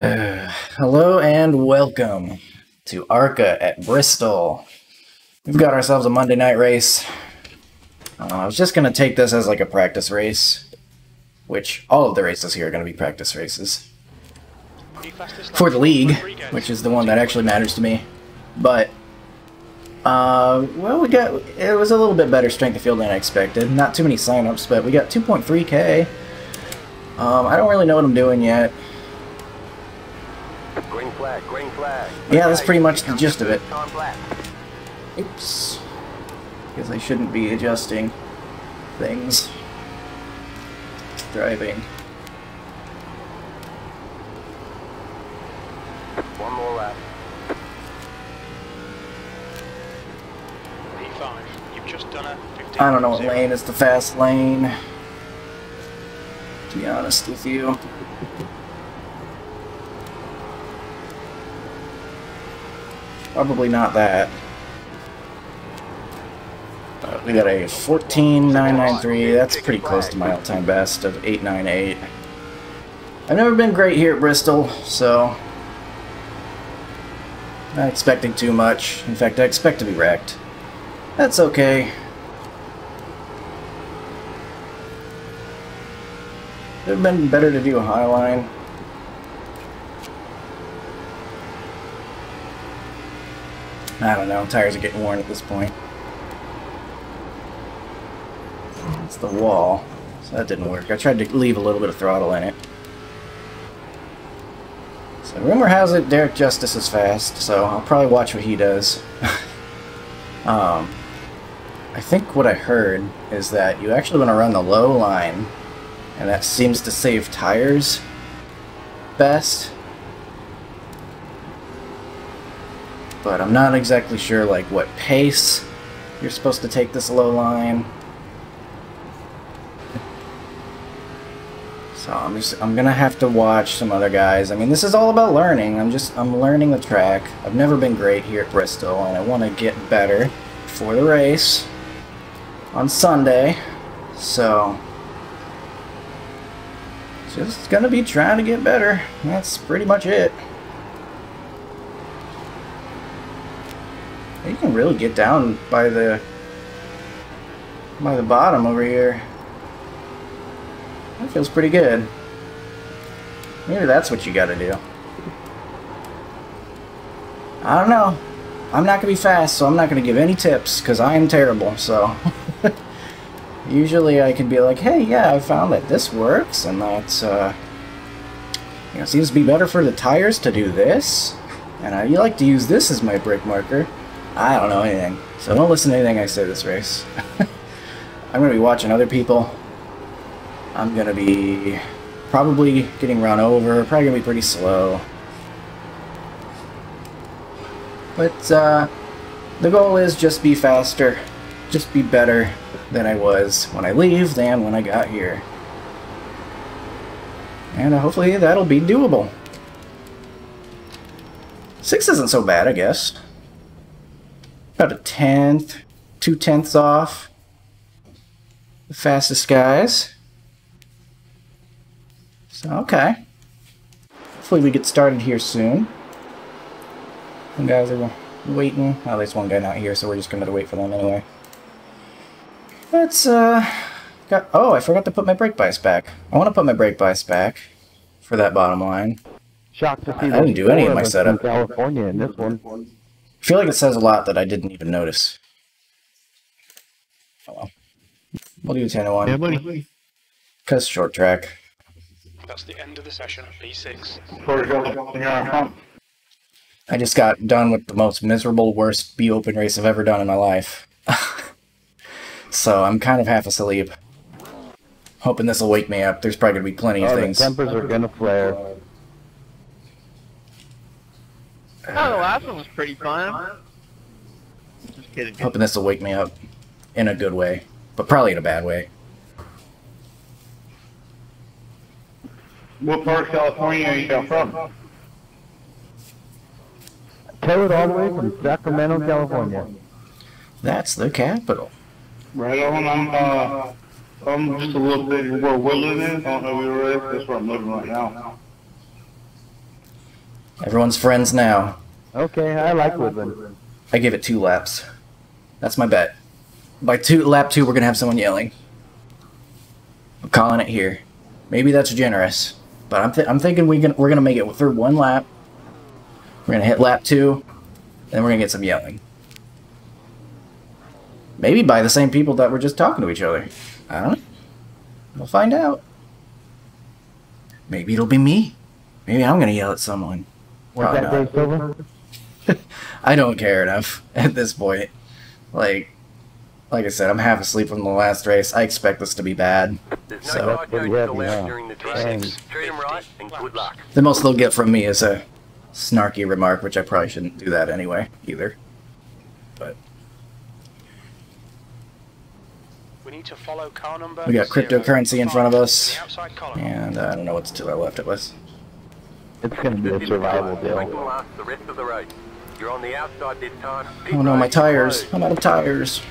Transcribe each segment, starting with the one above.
Hello and welcome to ARCA at Bristol. We've got ourselves a Monday night race. Uh, I was just going to take this as like a practice race, which all of the races here are going to be practice races. For the league, which is the one that actually matters to me. But, uh, well, we got, it was a little bit better strength of field than I expected. Not too many signups, but we got 2.3k. Um, I don't really know what I'm doing yet. Green flag, green flag. Yeah, that's pretty much the gist of it. Oops. Because I shouldn't be adjusting things. Driving. One more lap. P5, you've just done a 15. I don't know what lane is the fast lane. To be honest with you. Probably not that. Uh, we got a 14993. That's pretty close to my all-time best of 898. I've never been great here at Bristol, so not expecting too much. In fact, I expect to be wrecked. That's okay. It would have been better to do a high line. I don't know, tires are getting worn at this point. It's the wall, so that didn't work. I tried to leave a little bit of throttle in it. So rumor has it Derek Justice is fast, so I'll probably watch what he does. um, I think what I heard is that you actually want to run the low line, and that seems to save tires best. But I'm not exactly sure like what pace you're supposed to take this low line. So I'm just I'm gonna have to watch some other guys. I mean this is all about learning. I'm just I'm learning the track. I've never been great here at Bristol and I wanna get better for the race on Sunday. So just gonna be trying to get better. That's pretty much it. Can really get down by the by the bottom over here. That feels pretty good. Maybe that's what you gotta do. I don't know. I'm not gonna be fast, so I'm not gonna give any tips, because I am terrible, so... Usually I can be like, hey, yeah, I found that this works, and that's, uh... You know, seems to be better for the tires to do this. And I like to use this as my brake marker. I don't know anything, so don't listen to anything I say this race. I'm going to be watching other people. I'm going to be probably getting run over, probably going to be pretty slow. But uh, the goal is just be faster, just be better than I was when I leave than when I got here. And uh, hopefully that'll be doable. Six isn't so bad, I guess about a tenth, two tenths off the fastest guys. So, okay. Hopefully we get started here soon. Some guys are waiting. Oh, there's one guy not here, so we're just going to wait for them anyway. Let's, uh... Got, oh, I forgot to put my brake bias back. I want to put my brake bias back for that bottom line. Shocked to see I didn't do any of my setup. California in this one. I feel like it says a lot that I didn't even notice. Oh well. We'll do 10 to 1. Yeah, buddy. Because short track. That's the end of the session, P6. I just got done with the most miserable, worst B open race I've ever done in my life. so I'm kind of half asleep. Hoping this will wake me up. There's probably going to be plenty of Oh, the things. tempers are gonna flare. Oh, the last one was pretty fun. Just kidding. Hoping this will wake me up in a good way. But probably in a bad way. What part of California are you from? Towed all the way from Sacramento, California. That's the capital. Right on, I'm, uh, I'm just a little bit where Woodland is, I don't know if you're right, that's where I'm living right now. Everyone's friends now. Okay, I like Woodland. I give it two laps. That's my bet. By two lap two, we're gonna have someone yelling. I'm calling it here. Maybe that's generous, but I'm th- I'm thinking we can we're gonna make it through one lap. We're gonna hit lap two, then we're gonna get some yelling. Maybe by the same people that were just talking to each other. I don't know. We'll find out. Maybe it'll be me. Maybe I'm gonna yell at someone. Was Probably that not. Dave Silver? I don't care enough at this point. Like, like I said, I'm half asleep from the last race. I expect this to be bad. There's So- car That's pretty coaches heavy, allowed during the Dang. train. Treat 'em right and good luck. The most they'll get from me is a snarky remark, which I probably shouldn't do that anyway, either. But We need to follow car number. We got zero cryptocurrency in front of us. to the outside column. and uh, I don't know what's to the left of us. It's gonna be a survival Make deal. Last the rest of. You're on the outside this time. Pit Oh no, my tires! I'm out of tires.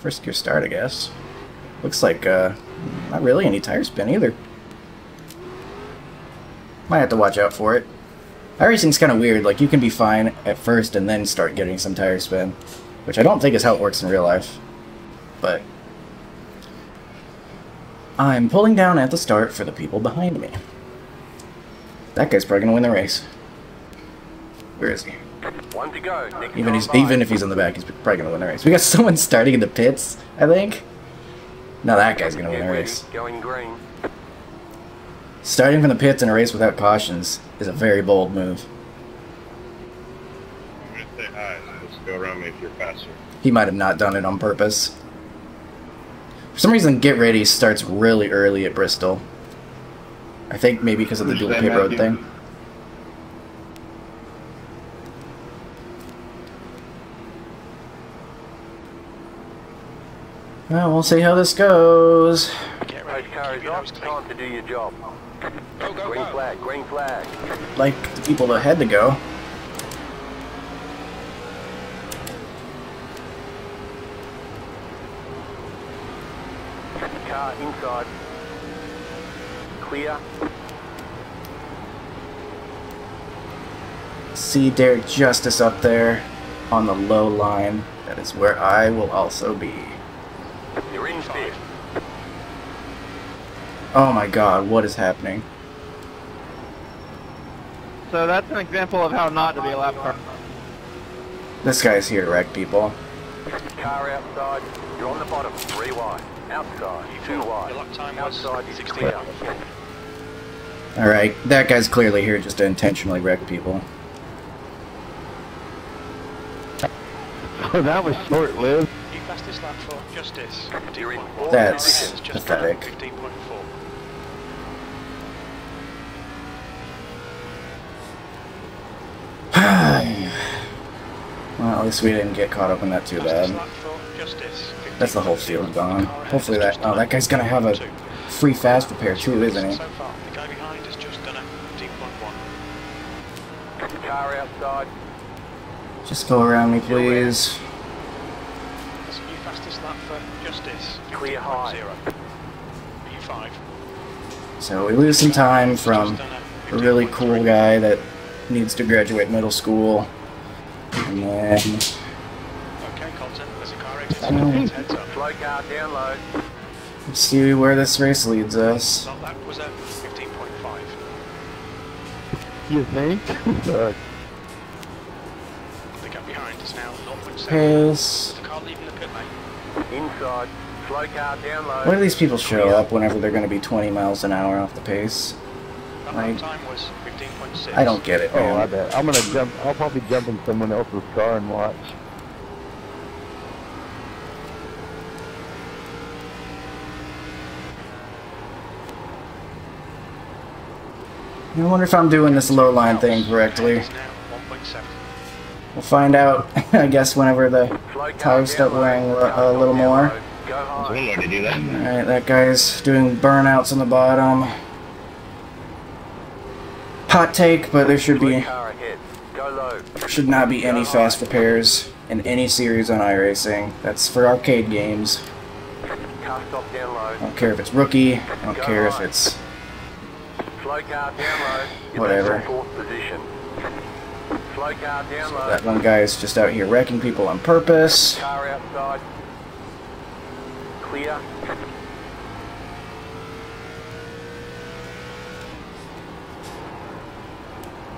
First gear start, I guess. Looks like uh, not really any tire spin either. Might have to watch out for it. iRacing's kind of weird. Like you can be fine at first and then start getting some tire spin, which I don't think is how it works in real life. But I'm pulling down at the start for the people behind me. That guy's probably gonna win the race. Where is he? One to go. Next Even he's even if he's in the back, he's probably gonna win the race. We got someone starting in the pits, I think. Now that guy's gonna win the race. Going green. Starting from the pits in a race without cautions is a very bold move. I'm gonna say hi. so Just go around me if you're faster. He might have not done it on purpose. For some reason, Get Ready starts really early at Bristol. I think maybe because of the dual that, pit road thing. Well, we'll see how this goes. Get ready. car is off. Time to do your job. Go, go, Green flag. Green flag. Like the people that had to go. Car inside. Clear. See Derek Justice up there on the low line. That is where I will also be. You're in fifth. Oh my god, what is happening? So that's an example of how not to be a lap car. This guy's here to wreck people. Car outside. You're on the bottom. Three wide. Outside. Two wide. your lap time Outside is 16. Alright, that guy's clearly here just to intentionally wreck people. Oh, that was short-lived. You fastest lap for Justice. You're in 15.4. That's just done at pathetic. 15.4. Well, at least we didn't get caught up in that too Fastest bad. Lap for Justice. That's the whole field gone. Hopefully that... Oh, that guy's gonna have a free fast repair too, isn't he? So far, the guy behind has just done a 15.1. Car outside. Just go around me, please. That's your fastest lap for Justice. Clear high. 15.0. P5. So we lose some time from a really cool guy that needs to graduate middle school. And then... Okay, Colton, there's a car exit. Oh. Heads up. Slow car down low. Let's see where this race leads us. Well, that was a 15.5. You think? Uh, The gap behind is now 0.7. Pace. The car leaving the pit lane. Inside. Slow car down low. Why do these people show up whenever they're going to be 20 miles an hour off the pace? Like- lap time was 15.6. I don't get it, oh, I bet. I'm gonna jump. I'll probably jump in someone else's car and watch. I wonder if I'm doing this low line thing correctly. Is now 1.7. We'll find out, I guess, whenever the tires start wearing a, little more. Alright, that guy's doing burnouts on the bottom. Hot take, but there should be should not be any fast repairs in any series on iRacing. That's for arcade games. I don't care if it's rookie. I don't care if it's Slow car down low. You're Whatever. fourth position. Slow car down low. that one guy is just out here wrecking people on purpose. Car outside. Clear.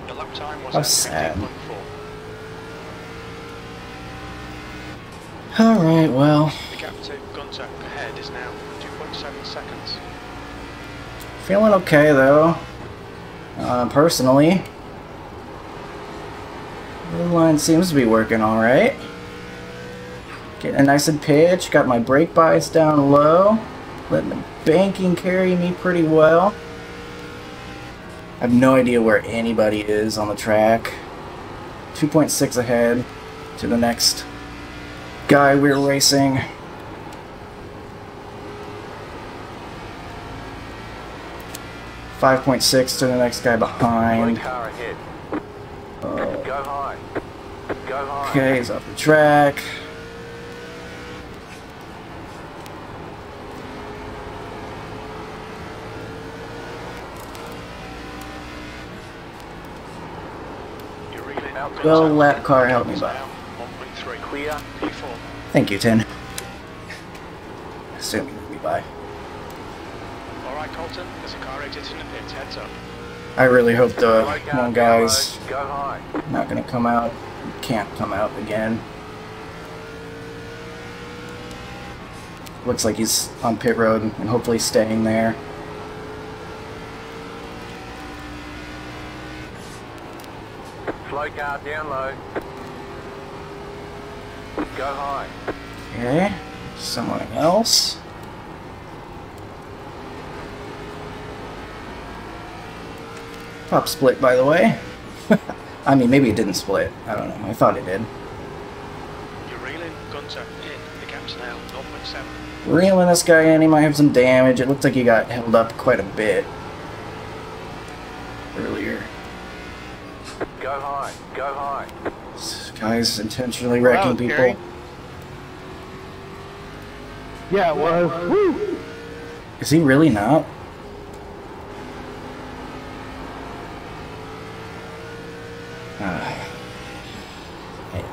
The lap time was How at sad. Alright, well, The gap to Gunter ahead is now 2.7 seconds. Feeling okay though. Uh, personally. The line seems to be working alright. Getting a nice and pitch, got my brake bias down low. Letting the banking carry me pretty well. I have no idea where anybody is on the track. 2.6 ahead to the next guy we're racing. Five point six to the next guy behind. car ahead. Go high. Go high. okay, he's off the track. You're reeling Out. Well, lap car help me by. now 1.3. Clear. P4. Thank you, Tin. Assuming me by. Alright, Colton, there's a car exiting the pits. Heads up. I really hope the one uh, guy's. Go high. not gonna come out. Can't come out again. Looks like he's on pit road and hopefully staying there. Slow car down low. Go high. Okay, someone else. Top split, by the way. I mean, maybe it didn't split. I don't know. I thought it did. You're reeling Gunter in. The gap's now 0.7. Reeling this guy in, he might have some damage. It looks like he got held up quite a bit earlier. Go high. Go high. This guy's intentionally wrecking Wow, people. Gary. Yeah, it was. Woo! Is he really not? Ah. I-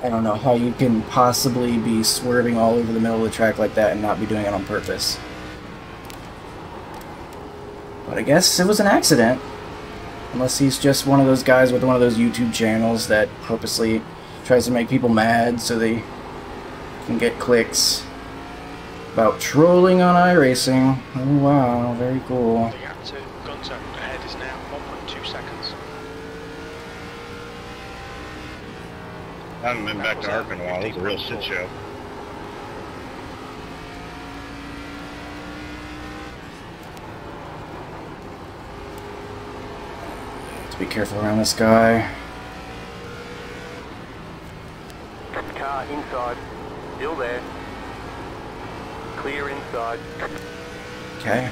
I don't know how you can possibly be swerving all over the middle of the track like that and not be doing it on purpose. But I guess it was an accident. Unless he's just one of those guys with one of those YouTube channels that purposely tries to make people mad so they can get clicks about trolling on iRacing. Oh wow, very cool. The gap to Gunter ahead is now 1.2 seconds. I haven't been back to Ark in a while. It was a real shit show. Let's be careful around this guy. Car inside. Still there. Clear inside. Okay.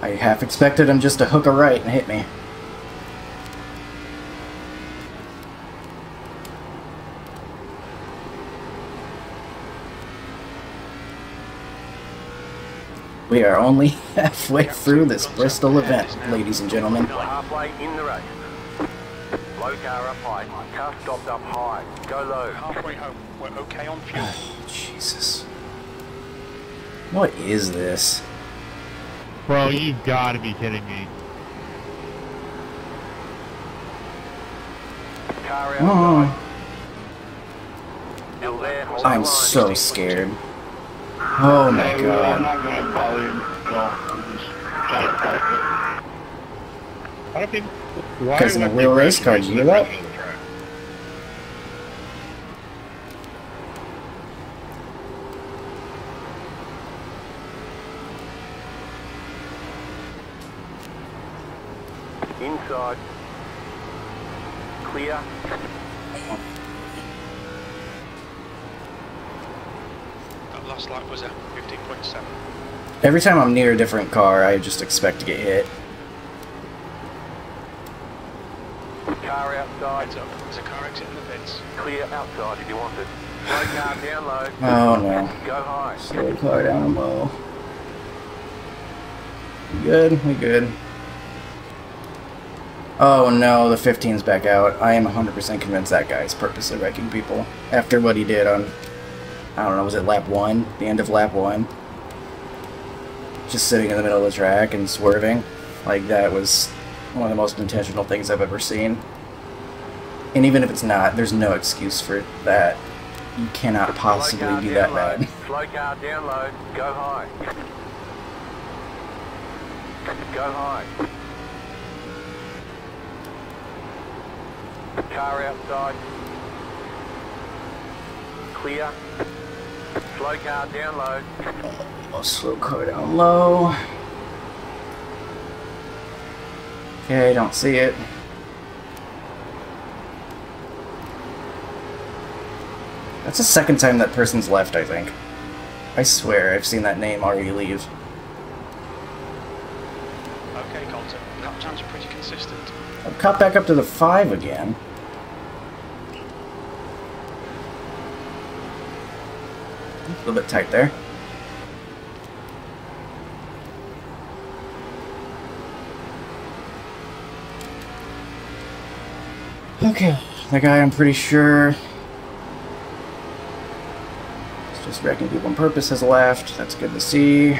I half expected him just to hook a right and hit me. We are only halfway through this Bristol event, ladies and gentlemen. Halfway in the race. Low car up high. Car stopped up high. Go low. Halfway home. We're okay on fuel. Ah, Jesus. What is this? Bro, you've got to be kidding me. Car Oh, outside. Still there. Hold I'm so scared. Oh my Hey, I'm god. not gonna bother you. So I'm just trying to park Why do people? Why Because would a real race car, you the that? front of the track? Inside. Clear. That lap was at 15.7. Every time I'm near a different car, I just expect to get hit. Car outside. Heads up. There's a car exiting the pits. Clear outside if you want it. Slow car down low. Oh no. Go high. Slow car down low. We good? We good. Oh no, the 15's back out. I am 100% convinced that guy is purposely wrecking people. After what he did on, I don't know, was it lap 1? The end of lap 1? Just sitting in the middle of the track and swerving. Like, that was one of the most intentional things I've ever seen. And even if it's not, there's no excuse for that. You cannot possibly be that bad. Slow car down low. Go high. Go high. Car outside. Clear. Slow car down low. Oh, slow car down low. Okay, don't see it. That's the second time that person's left, I think. I swear, I've seen that name already leave. Okay, Colton. Lap times are pretty consistent. I've caught back up to the 5 again. A little bit tight there. Okay, the guy I'm pretty sure is just wrecking people on purpose has left. That's good to see.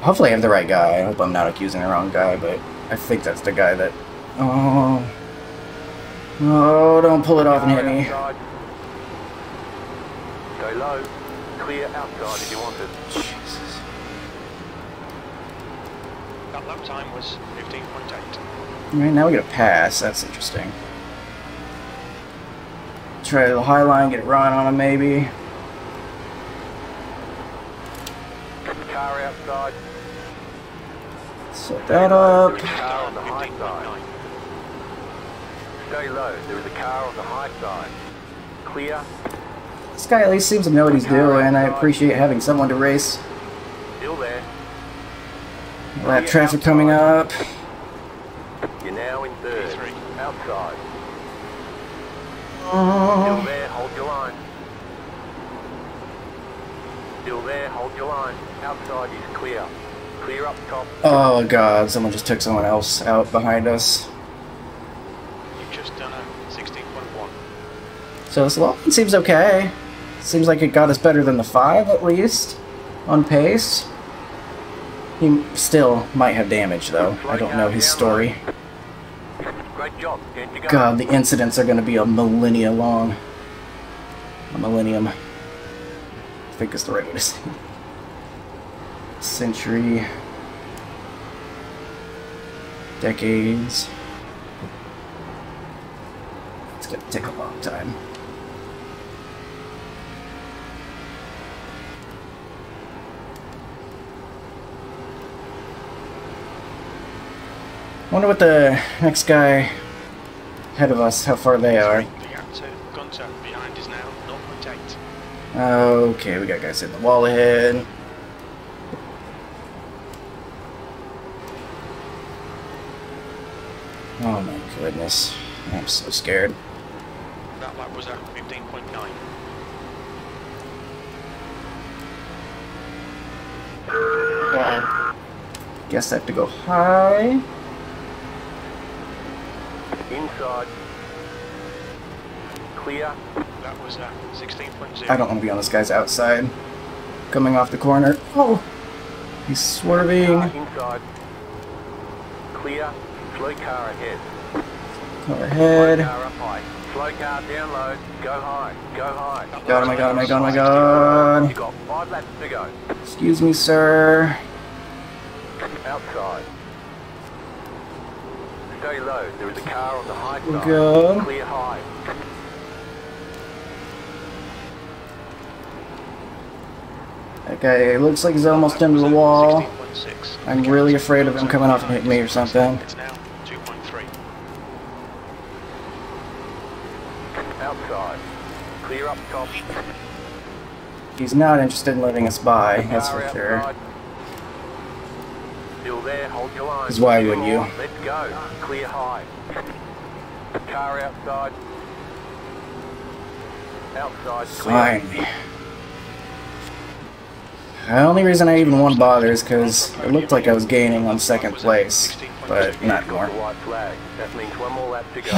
Hopefully I have the right guy. I hope I'm not accusing the wrong guy, but I think that's the guy that... Oh... Oh, don't pull it off and hit me. Go low. Clear outside if you want it. Jesus. That lap time was 15.8. Alright, now we get a pass. That's interesting. Try the high line, get a run on him maybe. Car outside. Set that up. There is a car on the high side. Stay low. There is a car on the high side. Clear. This guy at least seems to know what he's doing. and I appreciate having someone to race. Still there. Lap traffic coming up. You're now in third. Outside. Still Oh, there. Hold your line. Still there. Hold your line. Outside is clear. Clear up top. oh god, someone just took someone else out behind us. You've just done a 16.1. So this line seems okay. Seems like it got us better than the 5 at least. On pace. He still might have damage though. I don't know his story. Great job. Stand to go. God, the incidents are going to be a millennia long. A millennium. I think is the right way to say it. Century. Decades. It's going to take a long time. Wonder what the next guy ahead of us, how far they are. The gap to Gunter behind is now 0.8. Okay, we got guys in the wall ahead. Oh my goodness. I'm so scared. That lap was at 15.9. Guess I have to go high. Inside. Clear. That was uh, at 16.0. I don't want to be on this guy's outside. Coming off the corner. Oh! He's swerving. Inside. Clear. Slow car ahead. Car Slow ahead. car up high. Slow car down low. Go high. Go high. God, oh my god, oh my god, oh my god. You got five laps to go. Excuse me, sir. Outside. Stay low. There is a car on the high side. good. Clear high. That guy looks like he's almost into the wall. I'm really afraid of him coming off and hitting me or something. It's now 2.3. Outside. Clear up top. He's not interested in letting us by, that's for sure. There. Hold your line. why wouldn't you? Let's go. Clear high. Car outside. Outside. Fine. The only reason I even want to bother is because it looked like I was gaining on second place, but not more. the white flag. That means one more lap to go.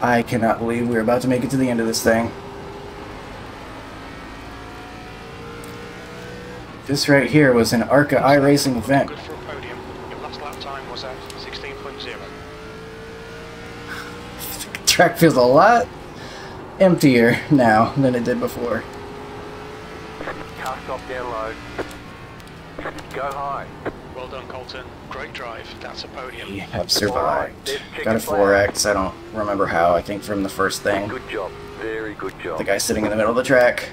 I cannot believe we're about to make it to the end of this thing. This right here was an ARCA iRacing event. Good for a podium. Your last lap time was at 16.0. Track feels a lot emptier now than it did before. Car stop down low. Go high. Well done, Colton. Great drive. That's a podium. We have survived. Let's Got a the flag. 4X, I don't remember how, I think from the first thing. Good job. Very good job. The guy sitting in the middle of the track.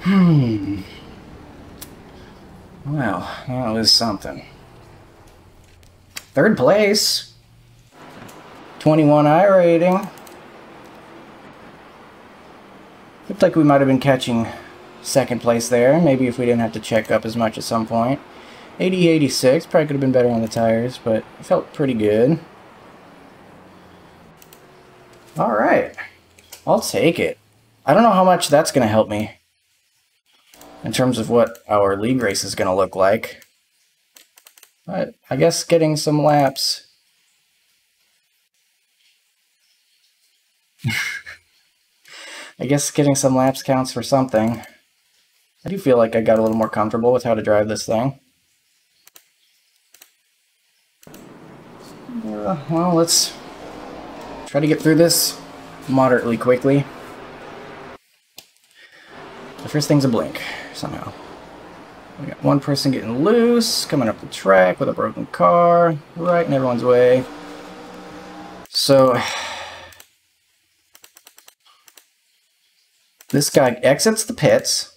Hmm. Well, that was something. Third place. 21 iRating. Looked like we might have been catching second place there. Maybe if we didn't have to check up as much at some point. 80 86. Probably could have been better on the tires, but felt pretty good. Alright. I'll take it. I don't know how much that's going to help me in terms of what our league race is going to look like. But I guess getting some laps. I guess getting some laps counts for something. I do feel like I got a little more comfortable with how to drive this thing. Uh, well, let's try to get through this moderately quickly. The first thing's a blink, somehow. We got one person getting loose, coming up the track with a broken car, right in everyone's way. So, this guy exits the pits.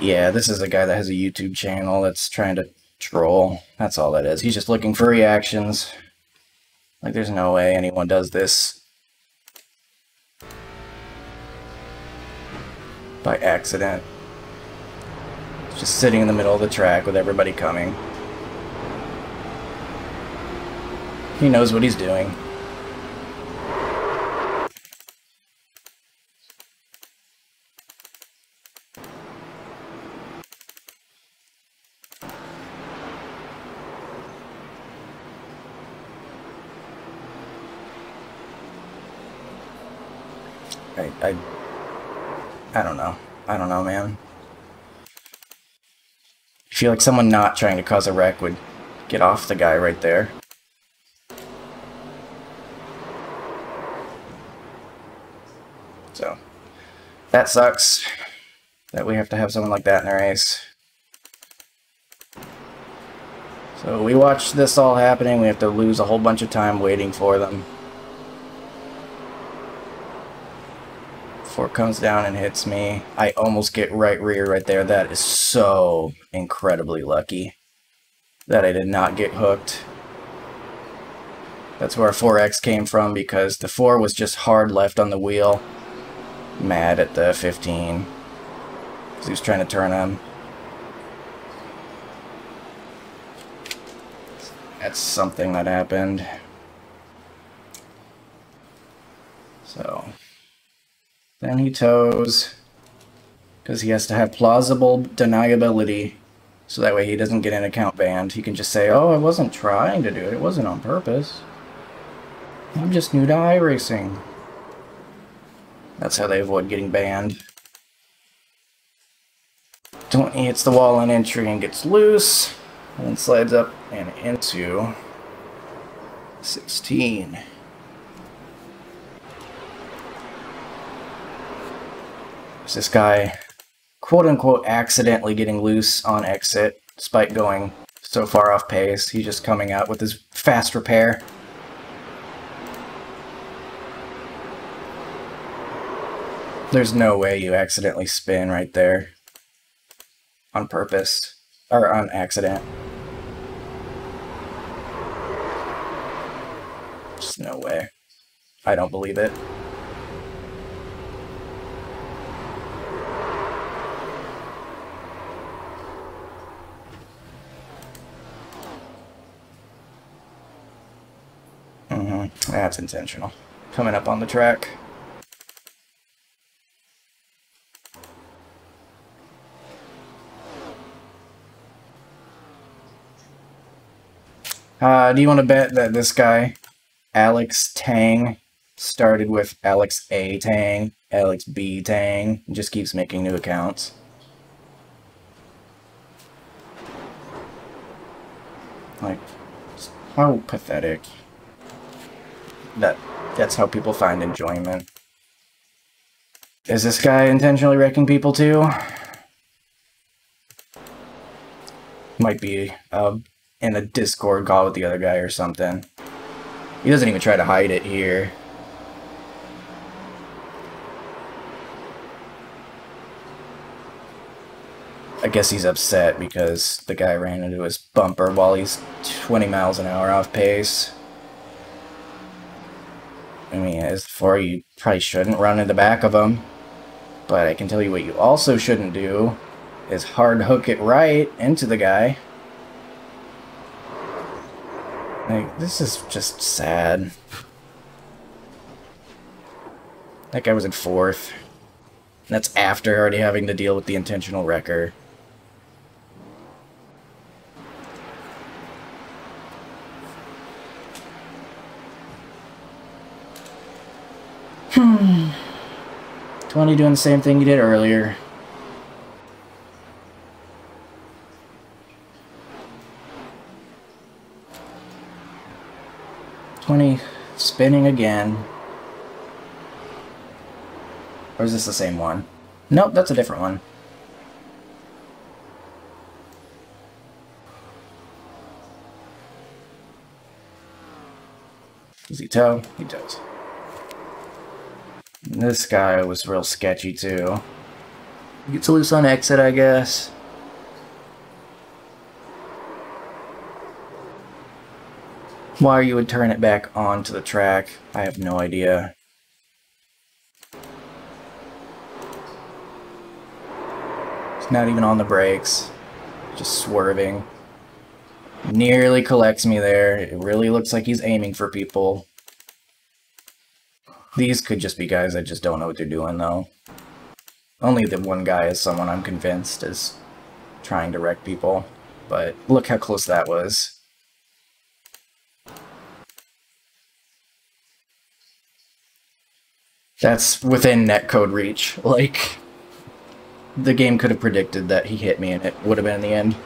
Yeah, this is a guy that has a YouTube channel that's trying to troll. That's all that is. He's just looking for reactions. Like, there's no way anyone does this by accident. Just sitting in the middle of the track with everybody coming. He knows what he's doing. I, I, don't know. I don't know, man. I feel like someone not trying to cause a wreck would get off the guy right there. So, that sucks. That we have to have someone like that in our race. So we watch this all happening, we have to lose a whole bunch of time waiting for them. It comes down and hits me. I almost get right rear right there. That is so incredibly lucky that I did not get hooked. That's where 4X came from because the 4 was just hard left on the wheel. Mad at the 15. Because he was trying to turn him. That's something that happened. So, then he tows because he has to have plausible deniability so that way he doesn't get an account banned. He can just say, oh, I wasn't trying to do it. It wasn't on purpose. I'm just new to iRacing. That's how they avoid getting banned. Don't hits the wall on entry and gets loose, and then slides up and into 16. There's this guy, quote unquote, accidentally getting loose on exit, despite going so far off pace. He's just coming out with his fast repair. There's no way you accidentally spin right there. On purpose. Or on accident. Just no way. I don't believe it. Mm -hmm. That's intentional. Coming up on the track. Uh, do you want to bet that this guy, Alex Tang, started with Alex A. Tang, Alex B. Tang, and just keeps making new accounts? Like, how pathetic. That that's how people find enjoyment. Is this guy intentionally wrecking people too? Might be uh, in a Discord call with the other guy or something. He doesn't even try to hide it here. I guess he's upset because the guy ran into his bumper while he's 20 miles an hour off pace. I mean, as for you probably shouldn't run in the back of him. But I can tell you what you also shouldn't do is hard hook it right into the guy. Like, this is just sad. That guy was in fourth. That's after already having to deal with the intentional wrecker. Hmm. 20 doing the same thing you did earlier. Twenty spinning again. Or is this the same one? Nope, that's a different one. Does he tow? He does. This guy was real sketchy too. Gets loose on exit, I guess. Why you would turn it back onto the track, I have no idea. It's not even on the brakes. Just swerving. Nearly collects me there. It really looks like he's aiming for people. These could just be guys that just don't know what they're doing, though. Only the one guy is someone I'm convinced is trying to wreck people. But look how close that was. That's within netcode reach. Like, the game could have predicted that he hit me and it would have been in the end.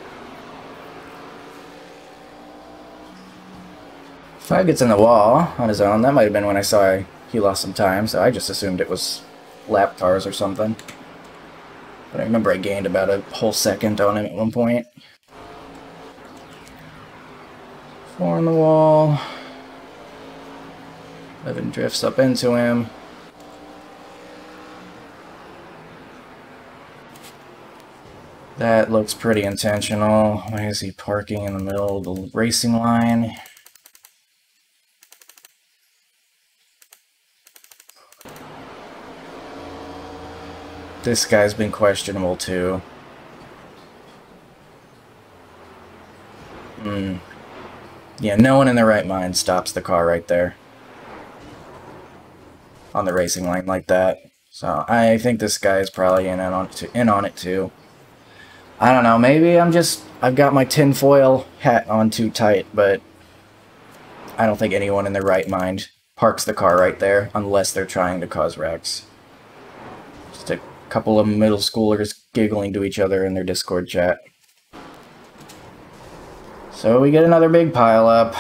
Five gets in the wall on his own. That might have been when I saw he lost some time, so I just assumed it was lap cars or something. But I remember I gained about a whole second on him at one point. Four on the wall. Evan drifts up into him. That looks pretty intentional. Why is he parking in the middle of the racing line? This guy's been questionable too. Hmm. Yeah, no one in their right mind stops the car right there. On the racing line like that. So I think this guy is probably in on it, in on it too. I don't know, maybe I'm just, I've got my tinfoil hat on too tight, but I don't think anyone in their right mind parks the car right there unless they're trying to cause wrecks. Just a couple of middle schoolers giggling to each other in their Discord chat. So we get another big pile up.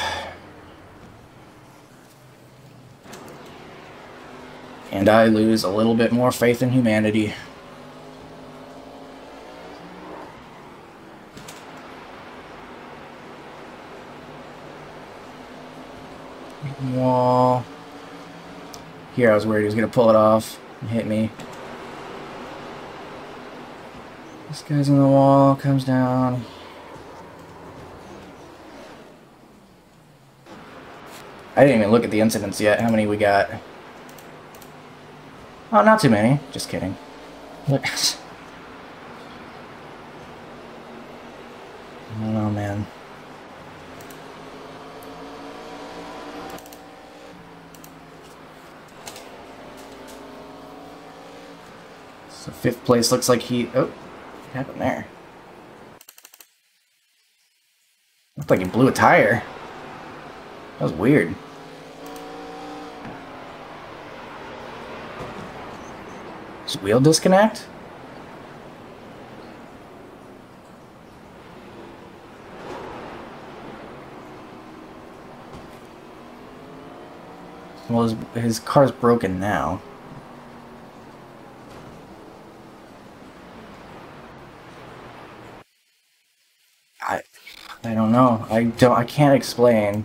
And I lose a little bit more faith in humanity. Here I was worried he was going to pull it off and hit me. This guy's in the wall, comes down. I didn't even look at the incidents yet, how many we got. Oh, not too many. Just kidding. Look. Know, man. So fifth place looks like he... Oh, what happened there? Looked like he blew a tire. That was weird. Does wheel disconnect? Well, his, his car's broken now. I, I don't know. I don't. I can't explain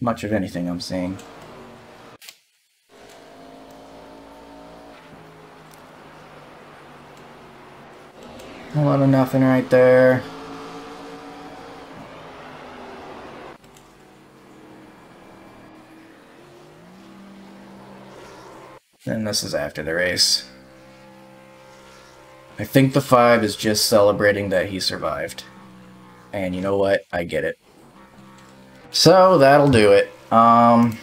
much of anything I'm seeing. A lot of nothing right there. And this is after the race. I think the 5 is just celebrating that he survived. And you know what? I get it. So, that'll do it. Um...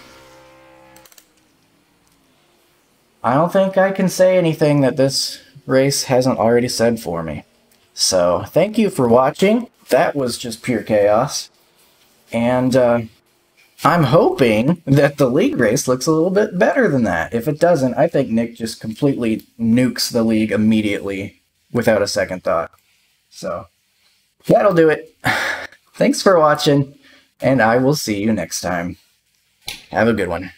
I don't think I can say anything that this race hasn't already said for me. So, thank you for watching. That was just pure chaos. And, uh, I'm hoping that the league race looks a little bit better than that. If it doesn't, I think Nick just completely nukes the league immediately without a second thought. So, that'll do it. Thanks for watching, and I will see you next time. Have a good one.